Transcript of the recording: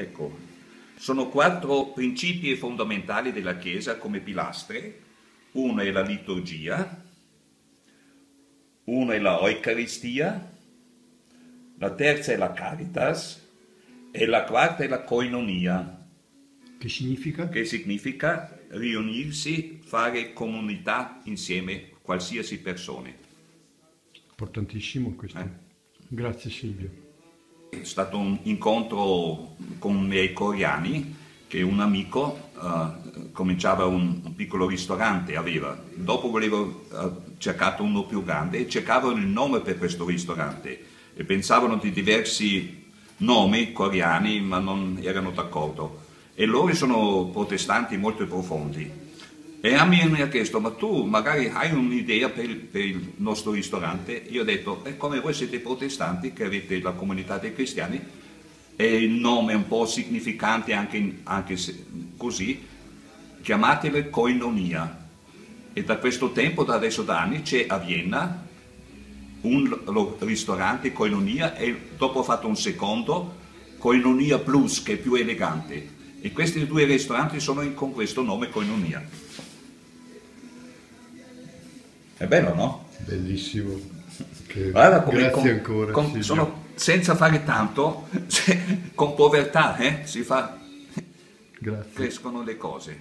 Ecco, sono quattro principi fondamentali della Chiesa come pilastri. Uno è la liturgia, uno è la Eucaristia, la terza è la Caritas e la quarta è la Koinonia, Che significa? che significa riunirsi, fare comunità insieme, qualsiasi persone. Importantissimo questo. Eh. Grazie Silvio. È stato un incontro con i coreani che un amico eh, cominciava un, un piccolo ristorante, aveva. Dopo volevo eh, cercato uno più grande e cercavano il nome per questo ristorante e pensavano di diversi nomi coreani ma non erano d'accordo. E loro sono protestanti molto profondi. E a me mi ha chiesto, ma tu magari hai un'idea per, per il nostro ristorante? Io ho detto, è come voi siete protestanti, che avete la comunità dei cristiani, e il nome è un po' significante anche, anche così, chiamatele Koinonia. E da questo tempo, da adesso da anni, c'è a Vienna un ristorante Koinonia e dopo ho fatto un secondo, Koinonia Plus, che è più elegante. E questi due ristoranti sono in- con questo nome Koinonia. È bello, no? Bellissimo. Che- Guarda come Grazie con- ancora. con- sono senza fare tanto, con povertà eh, si fa, Grazie. crescono le cose.